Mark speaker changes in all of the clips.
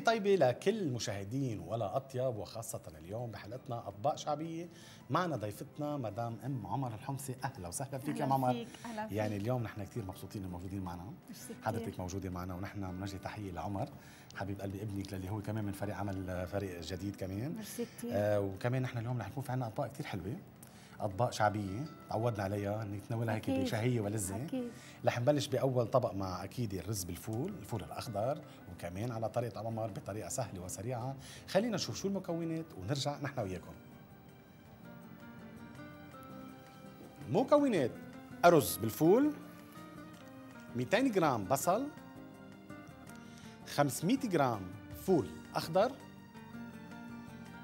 Speaker 1: تحية طيبة لكل المشاهدين ولا أطيب وخاصة اليوم بحلقتنا أطباق شعبية معنا ضيفتنا مدام أم عمر الحمصي. أهلا وسهلا فيك يا عمر.
Speaker 2: فيك، أهلاً فيك.
Speaker 1: يعني اليوم نحن كثير مبسوطين موجودين معنا. حضرتك موجودة معنا ونحن بنوجه تحية لعمر حبيب قلبي ابنك اللي هو كمان من فريق عمل فريق جديد كمان. آه وكمان نحن اليوم رح يكون في عنا أطباق كثير حلوة. أطباق شعبية تعودنا عليها نتناولها هيك
Speaker 2: أكيد.
Speaker 1: بشهية ولذة
Speaker 2: أكيد.
Speaker 1: رح نبلش بأول طبق مع أكيد الرز بالفول الفول الأخضر وكمان على طريقة عمر بطريقة سهلة وسريعة خلينا نشوف شو المكونات ونرجع نحن وياكم مكونات أرز بالفول 200 جرام بصل 500 جرام فول أخضر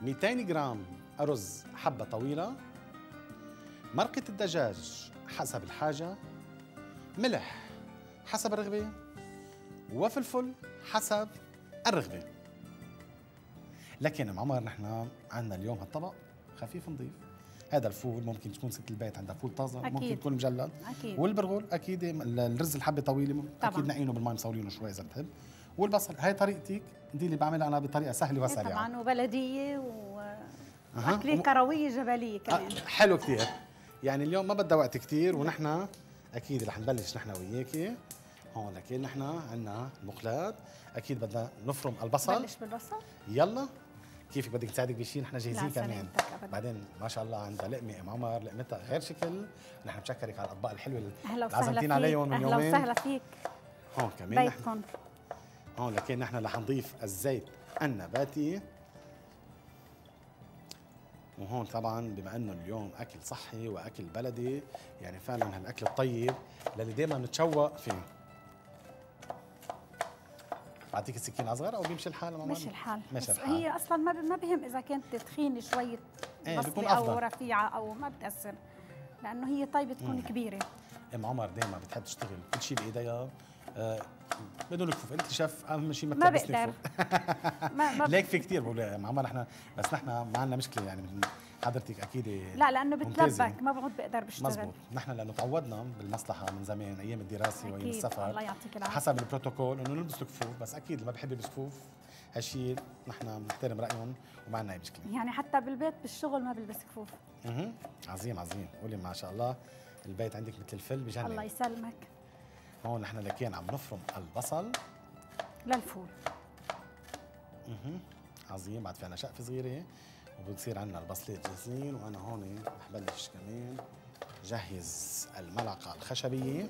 Speaker 1: 200 جرام أرز حبة طويلة مرقه الدجاج حسب الحاجة ملح حسب الرغبة وفلفل حسب الرغبة لكن أم عمر نحن عندنا اليوم هالطبق خفيف نظيف هذا الفول ممكن تكون ست البيت عندها فول طازة
Speaker 2: أكيد.
Speaker 1: ممكن يكون مجلد
Speaker 2: أكيد.
Speaker 1: والبرغل أكيد الرز الحبة طويلة
Speaker 2: طبعاً.
Speaker 1: أكيد نقينه بالماء مصولينه شوي إذا بتحب والبصل هاي طريقتك دي اللي بعملها أنا بطريقة سهلة
Speaker 2: إيه
Speaker 1: وسريعه
Speaker 2: طبعا
Speaker 1: وبلدية.
Speaker 2: واكله
Speaker 1: وم-
Speaker 2: كروية جبلية كمان
Speaker 1: آه، حلو كثير يعني اليوم ما بدها وقت كثير ونحن أكيد رح نبلش نحن وياكي. هون لكن نحن عندنا المقلاة أكيد بدنا نفرم البصل.
Speaker 2: بلش بالبصل؟
Speaker 1: يلا. كيفك؟ بدك نساعدك بشيء نحن جاهزين كمان. بعدين ما شاء الله عندها لقمة أم عمر لقمتها غير شكل. نحن بنشكرك على الأطباق الحلوة اللي
Speaker 2: أهلا
Speaker 1: عزمتينا عليهم من
Speaker 2: أهلا
Speaker 1: يومين.
Speaker 2: وسهلا فيك.
Speaker 1: هون كمان نحن.
Speaker 2: بيتكم.
Speaker 1: هون لكن نحن رح نضيف الزيت النباتي. وهون طبعا بما إنه اليوم أكل صحي وأكل بلدي يعني فعلا هالأكل الطيب للي دائما نتشوق فيه. بعطيك السكين أصغر أو بيمشي الحال ماما؟
Speaker 2: مش الحال.
Speaker 1: ماشي
Speaker 2: بس
Speaker 1: الحال.
Speaker 2: هي أصلا ما ما بهم إذا كانت تخينه شوية
Speaker 1: إيه،
Speaker 2: بصلة
Speaker 1: أو.
Speaker 2: رفيعة أو ما بتأثر لأنه هي طيبة تكون كبيرة.
Speaker 1: ام عمر دائما بتحب تشتغل كل شيء بإيديها. بدون كفوف انت شيف أهم شيء ما
Speaker 2: بقدر. ما ما
Speaker 1: ليك في كثير بقول ام عمر نحن بس نحن ما عندنا مشكلة يعني حضرتك أكيد
Speaker 2: لا
Speaker 1: لأنه.
Speaker 2: بتلبك ما بعود بقدر بشتغل.
Speaker 1: مزبوط نحن لأنه تعودنا بالمصلحة من زمان أيام الدراسة
Speaker 2: وأيام.
Speaker 1: السفر.
Speaker 2: الله يعطيك العافية.
Speaker 1: حسب البروتوكول إنه نلبس الكفوف بس أكيد اللي ما بحب يلبس كفوف هالشيء نحن بنحترم رأيهم وما عندنا أي مشكلة.
Speaker 2: يعني حتى بالبيت بالشغل ما بلبس كفوف
Speaker 1: أها عظيم عظيم. قولي ما شاء الله البيت عندك مثل الفل
Speaker 2: الله
Speaker 1: بجنن
Speaker 2: يسلمك.
Speaker 1: هون نحن لكن عم نفرم البصل.
Speaker 2: للفول.
Speaker 1: أها عظيم بعد في عنا شقفة صغيرة وبتصير عندنا البصلات جاهزين وأنا هون رح بلش كمان جهز الملعقة الخشبية.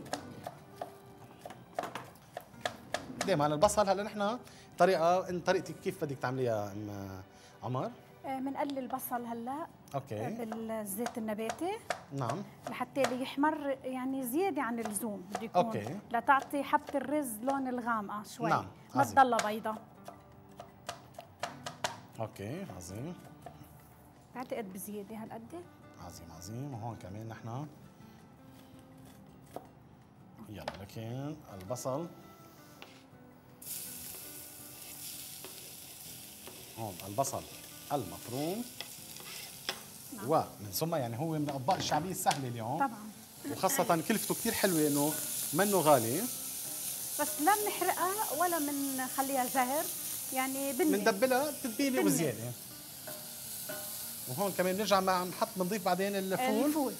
Speaker 1: دائما البصل هلا نحن طريقة طريقتك كيف بدك تعمليها أم عمر؟
Speaker 2: بنقلي البصل هلا
Speaker 1: okay.
Speaker 2: بالزيت النباتي.
Speaker 1: نعم.
Speaker 2: لحتى يحمر يعني زيادة عن اللزوم بده يكون
Speaker 1: okay.
Speaker 2: لتعطي حبة الرز لون الغامقة شوي.
Speaker 1: نعم،
Speaker 2: ما. تضلها بيضة.
Speaker 1: okay عظيم.
Speaker 2: بعتقد بزيادة هالقد؟
Speaker 1: عظيم عظيم. وهون كمان نحن. يلا لكن البصل. هون البصل. المفروم.
Speaker 2: نعم.
Speaker 1: ومن ثم يعني هو من الاطباق الشعبية السهله اليوم.
Speaker 2: طبعا.
Speaker 1: وخاصة كلفته كثير حلوة إنه منه غالي.
Speaker 2: بس لا بنحرقها ولا بنخليها زهر. يعني بنقل
Speaker 1: بندبلها تتبيله. وزيادة. وهون كمان بنرجع مع نحط بنضيف بعدين الفول.
Speaker 2: الفول.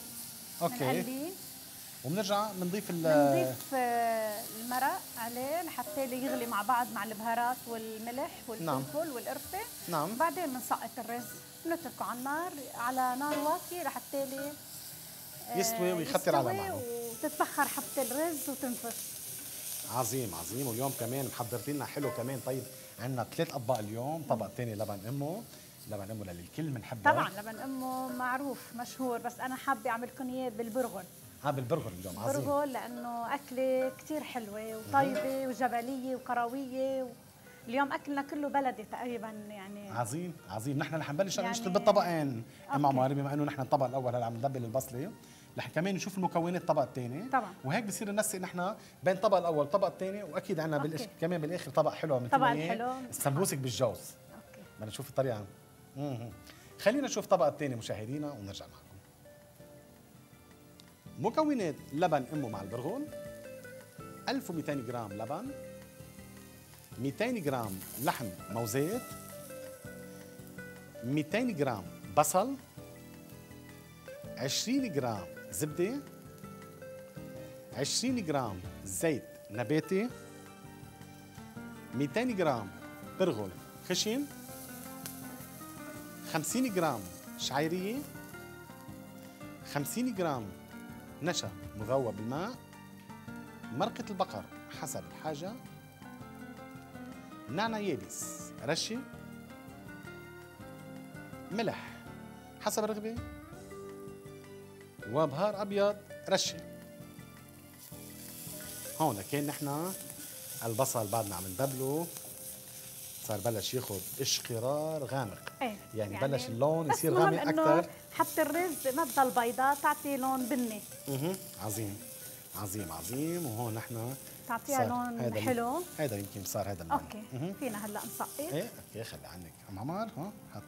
Speaker 2: okay.
Speaker 1: وبنرجع بنضيف ال
Speaker 2: بنضيف آه، المرق عليه. لحتى يغلي مع بعض مع البهارات والملح
Speaker 1: نعم.
Speaker 2: والفلفل والقرفة.
Speaker 1: نعم.
Speaker 2: بعدين بنسقط الرز بنتركه على النار على نار واطيه لحتى آه،
Speaker 1: يستوي ويخطر على بعضه.
Speaker 2: وتتبخر حبة الرز وتنفش.
Speaker 1: عظيم عظيم. واليوم كمان محضرتي لنا حلو كمان. طيب عندنا ثلاث أطباق اليوم. طبق ثاني لبن أمه. لبن أمه للي الكل بنحبها
Speaker 2: طبعا لبن أمه معروف مشهور. بس أنا حابة اعملكم إياه بالبرغل.
Speaker 1: ها بالبرغل اليوم عظيم
Speaker 2: برغل لأنه أكلة كثير حلوة وطيبة وجبلية وكروية و... اليوم أكلنا كله بلدي تقريبا يعني
Speaker 1: عظيم عظيم نحن رح نبلش
Speaker 2: يعني-
Speaker 1: نشتغل بالطبقين ام. عمار بما إنه نحن الطبق الأول هلا عم ندبل البصلة رح كمان نشوف المكونات الطبق الثاني
Speaker 2: طبعا.
Speaker 1: وهيك بصير ننسق نحن بين الطبق الأول والطبق الثاني وأكيد عندنا. بالإش... كمان بالآخر طبق حلو مثل
Speaker 2: طبق الحلو.
Speaker 1: السمبوسك بالجوز
Speaker 2: okay
Speaker 1: بدنا نشوف الطريقة. خلينا نشوف الطبق الثاني مشاهدينا ونرجع معكم مكونات لبن أمه مع البرغل 1200 جرام لبن 200 جرام لحم موزات 200 جرام بصل 20 جرام زبدة 20 جرام زيت نباتي 200 جرام برغل خشن 50 جرام شعيرية 50 جرام نشا مذوب بالماء. مرقة البقر حسب الحاجة نعنع يابس رشة ملح حسب الرغبة وبهار أبيض رشة هون كان نحن البصل بعدنا عم ندبله صار بلش ياخذ اشقرار غامق.
Speaker 2: إيه
Speaker 1: يعني, يعني بلش اللون يصير غامق أكثر
Speaker 2: حتى الرز ما بدها البيضاء تعطي لون بني.
Speaker 1: أها عظيم. عظيم عظيم. وهون نحن
Speaker 2: تعطيها لون
Speaker 1: هيدا
Speaker 2: حلو.
Speaker 1: هذا يمكن صار هذا اللون
Speaker 2: okay.
Speaker 1: مهم.
Speaker 2: فينا هلأ نسقط
Speaker 1: إيه okay خلي عنك. ام عمار ها حط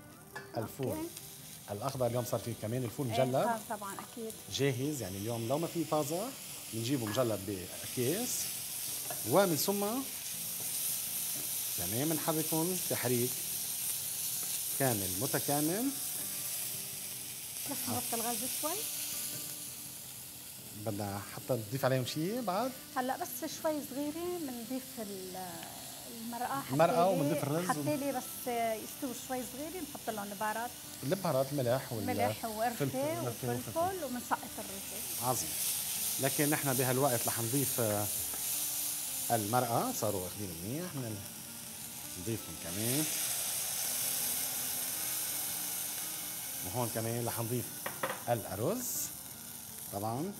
Speaker 1: الفول.
Speaker 2: okay.
Speaker 1: الأخضر اليوم صار فيه كمان الفول مجلد
Speaker 2: صار طبعا أكيد.
Speaker 1: جاهز. يعني اليوم لو ما في طازة بنجيبه مجلد باكياس ومن ثم تمام بنحركهم تحريك كامل متكامل.
Speaker 2: بس نوطي الغاز شوي.
Speaker 1: بدنا حتى نضيف عليهم شيء بعد؟
Speaker 2: هلأ بس شوي صغيرة بنضيف ال-
Speaker 1: المرقة.
Speaker 2: لي-
Speaker 1: وبنضيف الرز.
Speaker 2: حتى لي بس يستوي شوي صغيره بنحط لهم البهارات.
Speaker 1: البهارات الملح وال
Speaker 2: ملح وقرفة
Speaker 1: فلفل- فلفل
Speaker 2: وفلفل وبنسقط الرز.
Speaker 1: عظيم. لكن نحن بهالوقت رح نضيف آه، المرقة. صاروا واخدين منيح. من نضيفهم كمان. وهون كمان رح نضيف الأرز. طبعا.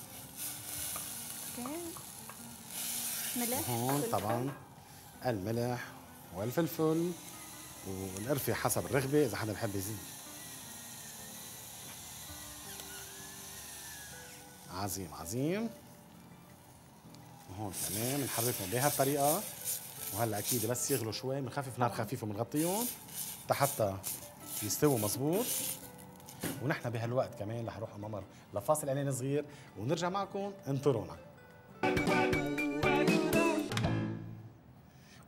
Speaker 2: ملح. فلفل.
Speaker 1: طبعا الملح والفلفل. والقرفة حسب الرغبة إذا حدا بحب يزيد. عظيم عظيم. وهون كمان بنحركهم بهالطريقة. وهلا أكيد بس يغلوا شوي بنخفف نار خفيفة وبنغطيهم حتى يستووا مزبوط ونحن بهالوقت كمان رح نروح ممر لفاصل اعلان صغير ونرجع معكم انطرونا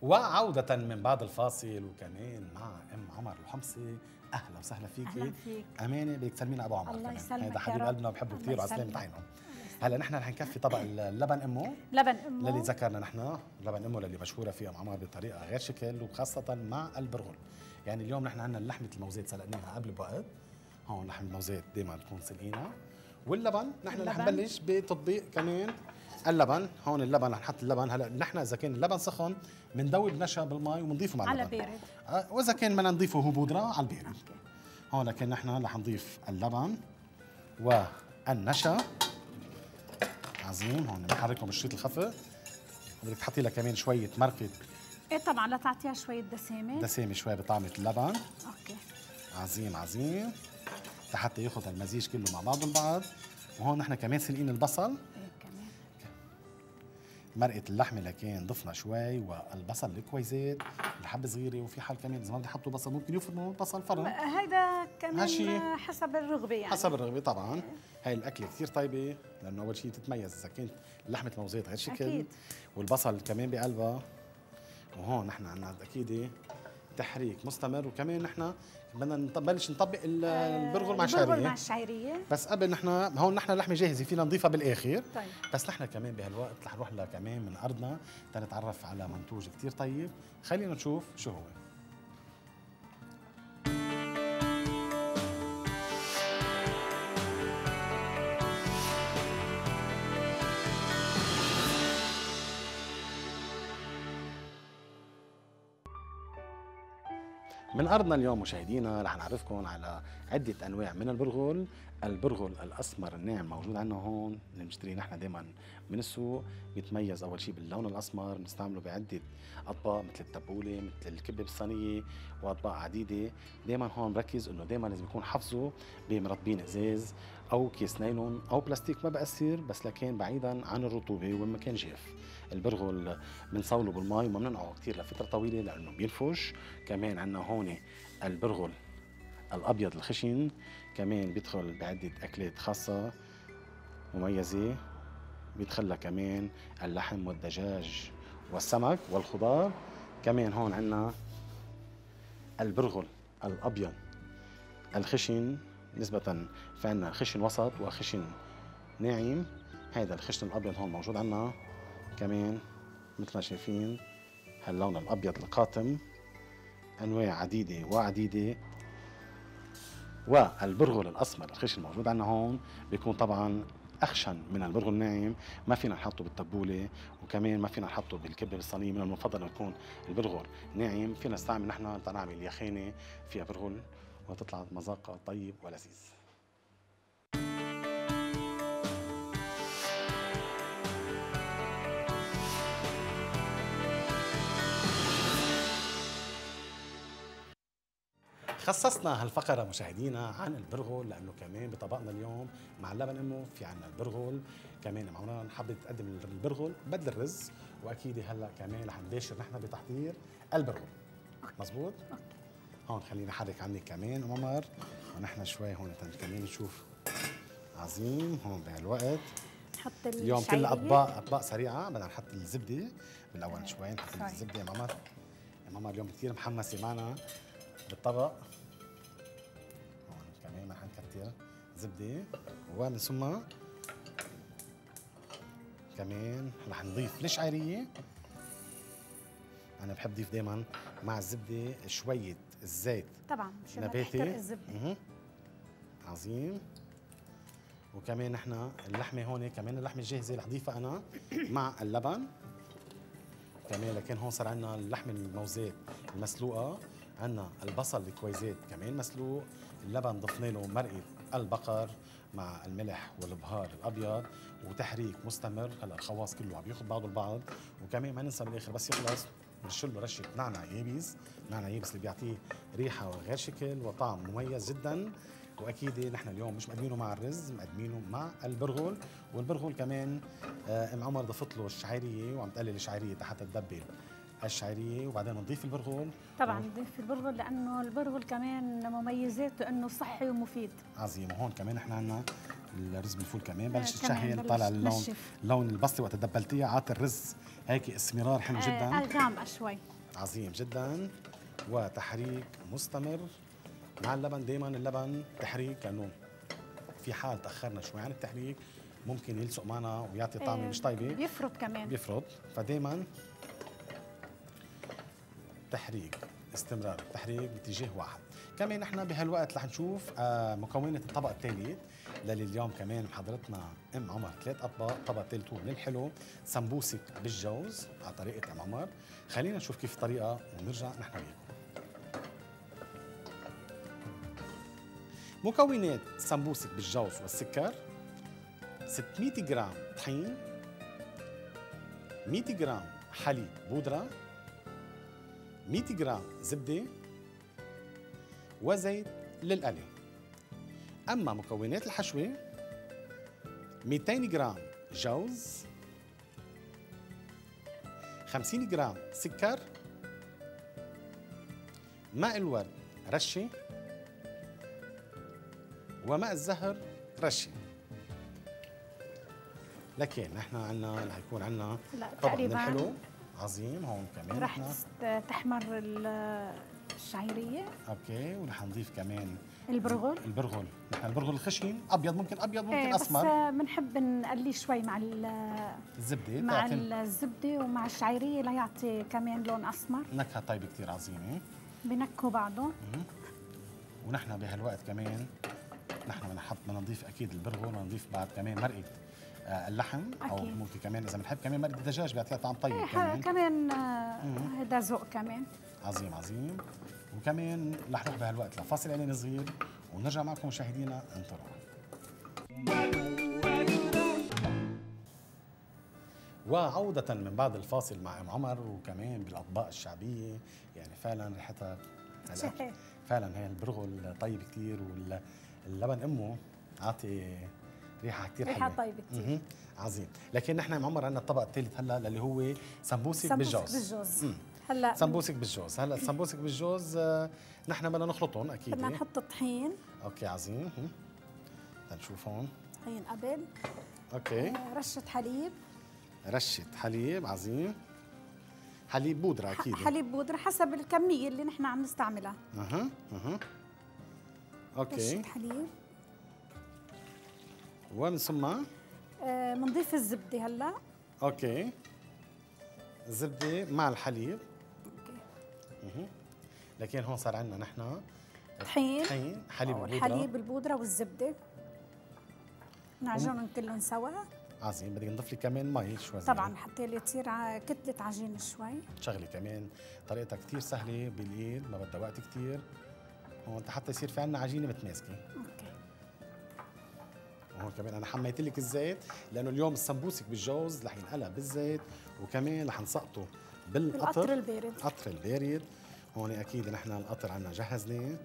Speaker 1: وعودة من بعد الفاصل وكمان مع أم عمر الحمصي أهلا وسهلا فيكي
Speaker 2: أهلاً فيك.
Speaker 1: أمانة بدك تسلمينا أبو عمر
Speaker 2: الله يسلمك
Speaker 1: هذا حبيب. قلبنا وبحبه كثير
Speaker 2: يسلمك.
Speaker 1: عينه هلا نحن رح نكفي طبق اللبن أمه.
Speaker 2: لبن أمه.
Speaker 1: للي ذكرنا نحن لبن أمه للي مشهورة فيها ام عمر بطريقة غير شكل وخاصة مع البرغل يعني اليوم نحن عندنا لحمة الموزات سلقناها قبل بوقت هون لحم الموزات دائما تكون سلقينها. واللبن نحن رح. نبلش بتطبيق كمان اللبن. هون اللبن رح نحط اللبن. هلا نحن إذا كان اللبن سخن بندوب نشا بالمي وبنضيفه مع
Speaker 2: على
Speaker 1: اللبن.
Speaker 2: بارد
Speaker 1: آه، وإذا كان بدنا نضيفه هو بودرة على البارد.
Speaker 2: okay.
Speaker 1: هون لكن نحن رح نضيف اللبن والنشا. عظيم هون بنحركهم بالشريط الخفق بدك تحطي لها كمان شوية مرقة
Speaker 2: إيه طبعا لتعطيها شوية دسامة.
Speaker 1: دسامة شوي بطعمة اللبن.
Speaker 2: أوكي.
Speaker 1: عظيم عظيم لحتى ياخذ المزيج كله مع بعضه البعض. وهون نحن كمان سلقين البصل. مرقة اللحمة لكن ضفنا شوي والبصل الكويزات الحبة صغيرة وفي حال كمان إذا ما بدي يحطوا بصل ممكن يفرموا بصل فرن
Speaker 2: هيدا كمان
Speaker 1: هالشي
Speaker 2: حسب الرغبة يعني.
Speaker 1: حسب الرغبة طبعا. هاي الأكلة كثير طيبة لأنه أول شيء تتميز إذا كانت لحمة الموزات غير شكل
Speaker 2: أكيد.
Speaker 1: والبصل كمان بقلبها. وهون نحن عندنا أكيد تحريك مستمر. وكمان نحن بدنا نبلش نطبق ال- البرغل مع
Speaker 2: البرغل مع
Speaker 1: الشعرية.
Speaker 2: الشعريه
Speaker 1: بس قبل نحن هون نحن اللحمة جاهزة فينا نضيفها بالآخر.
Speaker 2: طيب.
Speaker 1: بس نحن كمان بهالوقت رح نروح لها كمان من أرضنا تنتعرف على منتوج كثير طيب. خلينا نشوف شو هو. من أرضنا اليوم مشاهدينا رح نعرفكم على عدة أنواع من البرغل، البرغل الأسمر الناعم موجود عندنا هون اللي بنشتريه نحن دائما من السوق، بيتميز أول شيء باللون الأسمر، بنستعمله بعدة أطباق مثل التبولة، مثل الكبه بالصينية وأطباق عديدة، دائما هون بركز إنه دائما لازم يكون حفظه بمرطبين إزاز أو كيس نايلون أو بلاستيك ما بأثر بس لكن بعيدا عن الرطوبة والمكان جاف. البرغل بنصوله بالمي وما بننقعه كثير لفترة طويلة لأنه بينفش كمان عندنا هون البرغل الأبيض الخشن. كمان بيدخل بعدة أكلات خاصة مميزة. بيدخلها كمان اللحم والدجاج والسمك والخضار. كمان هون عندنا البرغل الأبيض الخشن. نسبة في عندنا خشن وسط وخشن ناعم. هذا الخشن الأبيض هون موجود عندنا. كمان مثل ما شايفين هاللون الأبيض القاتم أنواع عديدة وعديدة والبرغل الأسمر الخشن الموجود عندنا هون بيكون طبعا أخشن من البرغل الناعم. ما فينا نحطه بالتبولة وكمان ما فينا نحطه بالكبه بالصينيه من المفضل يكون البرغل ناعم. فينا نستعمل نحن نعمل يخانه فيها برغل وتطلع مذاقها طيب ولذيذ. خصصنا هالفقرة مشاهدينا عن البرغل لأنه كمان بطبقنا اليوم مع اللبن أمه في عنا البرغل كمان معنا حابة تقدم البرغل بدل الرز وأكيد هلأ كمان رح نباشر نحن بتحضير البرغل مزبوط؟ هون خلينا نحرك عندك كمان عمر ونحن شوي هون كمان نشوف. عظيم هون بهالوقت.
Speaker 2: نحط
Speaker 1: اليوم كل اطباق أطباق سريعة بدنا نحط الزبدة. بالأول شوي نحط. الزبدة. يا ماما يا ماما اليوم كثير محمسة معنا بالطبق. زبدة ومن ثم كمان رح نضيف الشعيريه أنا بحب ضيف دائما مع الزبدة شوية الزيت.
Speaker 2: طبعا مشان
Speaker 1: نباتي. الزبدة. عظيم. وكمان نحن اللحمة هون كمان اللحمة الجاهزة رح ضيفها أنا مع اللبن. كمان لكن هون صار عندنا اللحمة الموزات المسلوقة عندنا البصل الكويزات كمان مسلوق اللبن ضفنا له مرقة البقر مع الملح والبهار الأبيض وتحريك مستمر. هلا الخواص كله عم ياخذ بعضه البعض. وكمان ما ننسى بالاخر بس يخلص نرش له رشة نعنع يابس. نعنع يابس اللي بيعطيه ريحة وغير شكل وطعم مميز جدا. وأكيد نحن اليوم مش مقدمينه مع الرز مقدمينه مع البرغل والبرغل كمان آه، أم عمر ضفت له الشعيريه وعم تقلل الشعيريه حتى تدبل الشعيريه وبعدين نضيف البرغل
Speaker 2: طبعا نضيف البرغل لأنه البرغل كمان مميزاته إنه صحي ومفيد.
Speaker 1: عظيم. وهون كمان نحن عندنا الرز بالفول كمان. بلش
Speaker 2: آه، كمان
Speaker 1: تشهي
Speaker 2: بلش
Speaker 1: طالع اللون. لون البصله وقت دبلتيها عاطي الرز. هيك اسمرار حلو
Speaker 2: آه،
Speaker 1: جدا.
Speaker 2: غامقه شوي
Speaker 1: عظيم جدا. وتحريك مستمر. مع اللبن دائما اللبن تحريك لأنه في حال تأخرنا شوي عن التحريك ممكن يلصق معنا ويعطي طعمه
Speaker 2: آه،
Speaker 1: مش طيبة.
Speaker 2: بيفرط كمان.
Speaker 1: بيفرط. فدائما تحريك استمرار تحريك باتجاه واحد. كمان نحن بهالوقت رح نشوف آه، مكونات الطبق الثالث للي اليوم كمان محضرتنا أم عمر. ثلاث أطباق طبق ثالث هو من الحلو سمبوسك بالجوز على طريقة أم عمر. خلينا نشوف كيف الطريقة ونرجع نحن وياكم. مكونات سمبوسك بالجوز والسكر. 600 جرام طحين. 100 جرام حليب بودرة. 100 جرام زبدة وزيت للقلي. أما مكونات الحشوة 200 جرام جوز 50 جرام سكر ماء الورد رشة وماء الزهر رشة. لكن نحن عنا رح يكون عنا
Speaker 2: لا
Speaker 1: طبق من
Speaker 2: تقريبا
Speaker 1: الحلو. عظيم هون كمان
Speaker 2: رح تحمر ال- الشعيرية.
Speaker 1: أوكي ورح نضيف كمان
Speaker 2: البرغل.
Speaker 1: البرغل. نحن البرغل الخشن أبيض ممكن أبيض ممكن
Speaker 2: بس
Speaker 1: أسمر.
Speaker 2: آه، بنحب نقليه شوي مع ال-
Speaker 1: الزبدة
Speaker 2: مع الزبدة ومع الشعيرية ليعطي كمان لون أسمر.
Speaker 1: نكهة طيبة كثير عظيمة.
Speaker 2: بنكهوا بعضه.
Speaker 1: ونحن بهالوقت كمان نحن بدنا نحط بدنا نضيف أكيد البرغل بدنا نضيف بعد كمان مرقة اللحم أو
Speaker 2: أكيد.
Speaker 1: ممكن كمان إذا بنحب كمان مرقة الدجاج بيعطيها طعم طيب
Speaker 2: إيه،
Speaker 1: كمان.
Speaker 2: كمان آه، هذا ذوق كمان.
Speaker 1: عظيم عظيم. وكمان رح نروح بهالوقت لفاصل اعلاني صغير ونرجع معكم مشاهدينا انطروا وعودة من بعد الفاصل مع أم عمر وكمان بالأطباق الشعبية. يعني فعلا ريحتها. فعلا هي البرغل طيب كتير واللبن أمه عاطي ريحة كتير
Speaker 2: ريحة
Speaker 1: حلوة.
Speaker 2: طيبة كتير.
Speaker 1: مهم. عظيم. لكن نحن ام عمر عندنا الطبق الثالث هلا اللي هو سمبوسك
Speaker 2: سمبوسك
Speaker 1: بالجوز.
Speaker 2: بالجوز.
Speaker 1: مم.
Speaker 2: هلا
Speaker 1: سمبوسك بالجوز. هلا السمبوسك بالجوز آه، نحن بدنا نخلطهم أكيد.
Speaker 2: بدنا نحط طحين.
Speaker 1: okay عظيم. هم. تنشوف هون.
Speaker 2: طحين قبل.
Speaker 1: okay.
Speaker 2: آه، رشة حليب.
Speaker 1: رشة حليب عظيم. حليب بودرة أكيد.
Speaker 2: حليب بودرة حسب الكمية اللي نحن عم نستعملها.
Speaker 1: أها أها. okay.
Speaker 2: رشة حليب.
Speaker 1: ومن ثم
Speaker 2: آه بنضيف الزبدة هلا.
Speaker 1: okay. زبده مع الحليب.
Speaker 2: okay.
Speaker 1: لكن هون صار عندنا نحن
Speaker 2: طحين.
Speaker 1: طحين حليب البودرة.
Speaker 2: الحليب البودرة والزبدة. نعجنهم كلهم سوا.
Speaker 1: عظيم. بدك نضيف لي كمان مي شوي
Speaker 2: طبعا حتى اللي تصير كتلة عجين شوي.
Speaker 1: شغلة كمان. طريقتها كثير سهلة بالايد ما بدها وقت كثير هون حتى يصير في عندنا عجينة
Speaker 2: متماسكة.
Speaker 1: وهون كمان أنا حميت لك الزيت لأنه اليوم السمبوسك بالجوز رح ينقلى بالزيت وكمان رح نسقطه بالقطر.
Speaker 2: البارد.
Speaker 1: قطر البارد. هون أكيد نحن القطر عنا جهزناه.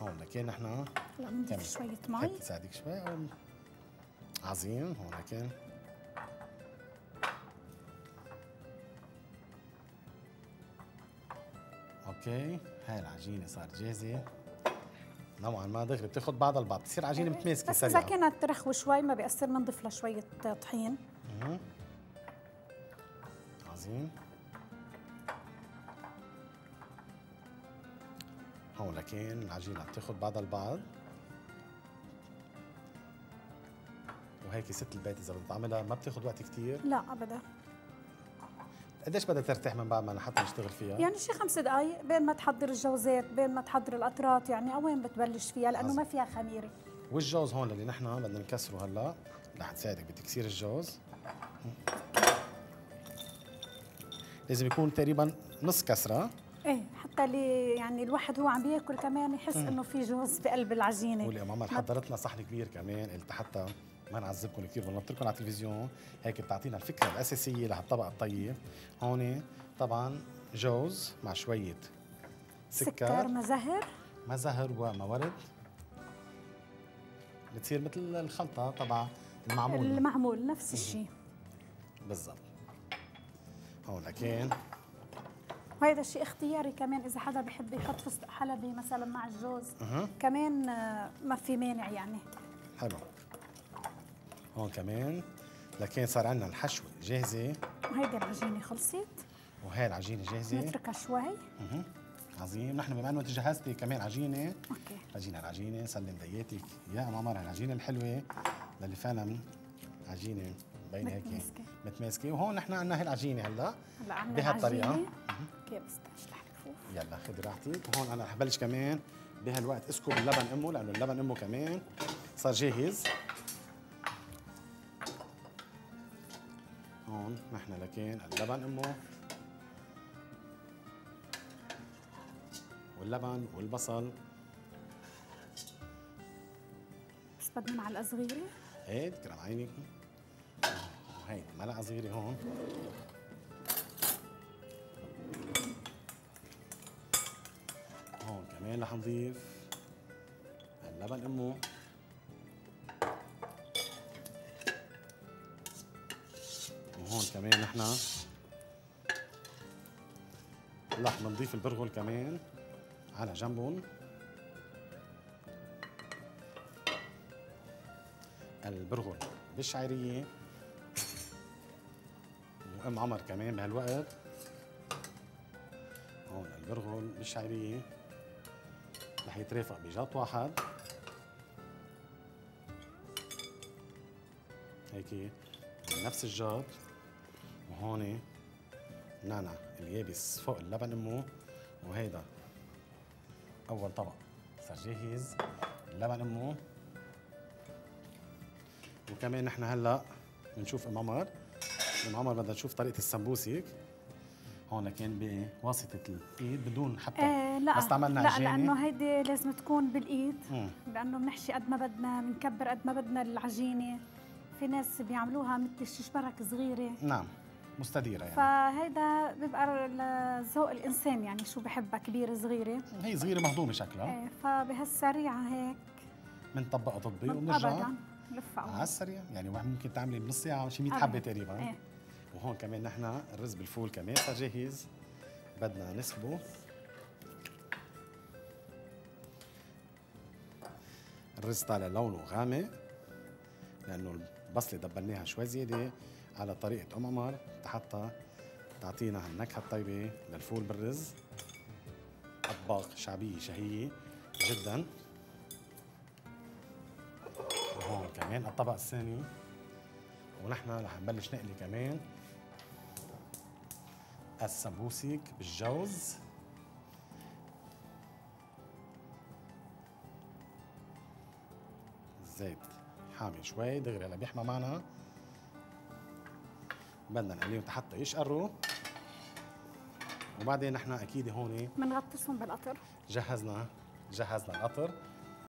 Speaker 1: هون لكن نحن.
Speaker 2: بنضيف شوية مي.
Speaker 1: تساعدك شوي. عظيم. هون لكن okay. هاي العجينة صارت جاهزة. نوعا ما دغري بتاخذ بعض البعض. بتصير عجينة متماسكه
Speaker 2: بس
Speaker 1: إذا
Speaker 2: كانت ترخوه شوي ما بيأثر بنضيف لها شوية طحين.
Speaker 1: عظيم. هون لكن العجينة عم تاخذ بعض البعض. وهيك ست البيت إذا بدها تعملها ما بتاخذ وقت كتير.
Speaker 2: لا ابدا.
Speaker 1: قديش بدها ترتاح من بعد ما حتى نشتغل فيها؟
Speaker 2: يعني شي خمس دقائق بين ما تحضر الجوزات بين ما تحضر القطرات يعني وين بتبلش فيها؟ لأنه
Speaker 1: عظيم.
Speaker 2: ما فيها خميرة.
Speaker 1: والجوز هون اللي نحن بدنا نكسره هلا رح تساعدك بتكسير الجوز. لازم يكون تقريبا نص كسرة.
Speaker 2: إيه حتى اللي يعني الواحد هو عم بياكل كمان يحس إنه في جوز بقلب العجينة.
Speaker 1: قولي يا ماما
Speaker 2: ما-
Speaker 1: حضرت لنا صحن كبير كمان قلت حتى ما نعذبكم كثير ونطركم على التلفزيون. هيك بتعطينا الفكرة الأساسية لهالطبق الطيب هون طبعا جوز مع شوية
Speaker 2: سكر.
Speaker 1: سكر
Speaker 2: مزهر.
Speaker 1: ما زهر وما ورد بتصير مثل الخلطة تبع المعمول.
Speaker 2: المعمول نفس الشيء.
Speaker 1: بالضبط. هون لكن
Speaker 2: وهذا شيء اختياري كمان إذا حدا بحب يحط فستق حلبي مثلا مع الجوز.
Speaker 1: أها.
Speaker 2: كمان ما في مانع يعني.
Speaker 1: حلو. هون كمان لكن صار عندنا الحشوة جاهزة.
Speaker 2: وهيدي العجينة خلصت.
Speaker 1: وهي العجينة جاهزة.
Speaker 2: نتركها شوي.
Speaker 1: مهم. عظيم. نحن بما إنه انت جهزتي كمان عجينة.
Speaker 2: okay.
Speaker 1: عجينة العجينة. سلم دياتك يا ماما العجينة الحلوة. للي فعلا عجينة مبينه هيك
Speaker 2: متماسكة.
Speaker 1: متماسكة. وهون نحن عندنا هي العجينة هلأ.
Speaker 2: هلأ عملنا
Speaker 1: بهالطريقة.
Speaker 2: العجينة. okay بس أشلح الكفوف
Speaker 1: يلا خذي راحتك. وهون أنا رح بلش كمان بهالوقت. اسكب اللبن أمه لأنه اللبن أمه كمان صار جاهز. هون نحن لكن اللبن امه واللبن والبصل.
Speaker 2: بس بدنا معلقة صغيرة؟
Speaker 1: هيك كرم عينك وهيك ملعقه صغيرة هون. هون كمان رح نضيف اللبن امه وهون كمان نحن. رح بنضيف البرغل كمان على جنبهم. البرغل بالشعرية. وأم عمر كمان بهالوقت. هون البرغل بالشعرية. رح يترافق بجاط واحد. هيك نفس الجاط وهون نعنع اليابس فوق اللبن امه وهيدا. أول طبق. صار جاهز. اللبن امه وكمان نحن هلأ بنشوف ام عمر. ام عمر بدنا نشوف طريقة السمبوسك هون كان بواسطة الإيد بدون حتى
Speaker 2: آه لا
Speaker 1: ما استعملنا
Speaker 2: لا
Speaker 1: عجينة.
Speaker 2: لأنه هيدي لازم تكون بالإيد.
Speaker 1: مم.
Speaker 2: لأنه بنحشي قد ما بدنا بنكبر قد ما بدنا العجينة. في ناس بيعملوها مثل الششبرك صغيرة.
Speaker 1: نعم. مستديرة يعني.
Speaker 2: فهيدا بيبقى لذوق الإنسان يعني شو بحبها كبيرة صغيرة.
Speaker 1: هي صغيرة مهضومة شكلها.
Speaker 2: إيه فبهالسريعة هيك
Speaker 1: بنطبقها
Speaker 2: ابدا
Speaker 1: وبنرجع
Speaker 2: لفها.
Speaker 1: على السريع. يعني ممكن تعملي بنص ساعة شي 100
Speaker 2: أبداً.
Speaker 1: حبة تقريبا.
Speaker 2: إيه.
Speaker 1: وهون كمان نحن الرز بالفول كمان. صار جاهز بدنا نسكبه الرز طالع لونه غامق لأنه بصله دبلناها شوي زيادة. على طريقة أم عمر حتى تعطينا هالنكهة الطيبة للفول بالرز. أطباق شعبية شهية جدا. وهون كمان الطبق الثاني. ونحن رح نبلش نقلي كمان السمبوسك بالجوز. الزيت حامي شوي دغري هلا بيحمى معنا. بدنا نقليهم حتى يشقروا. وبعدين نحن أكيد هون
Speaker 2: بنغطسهم بالقطر.
Speaker 1: جهزنا جهزنا القطر.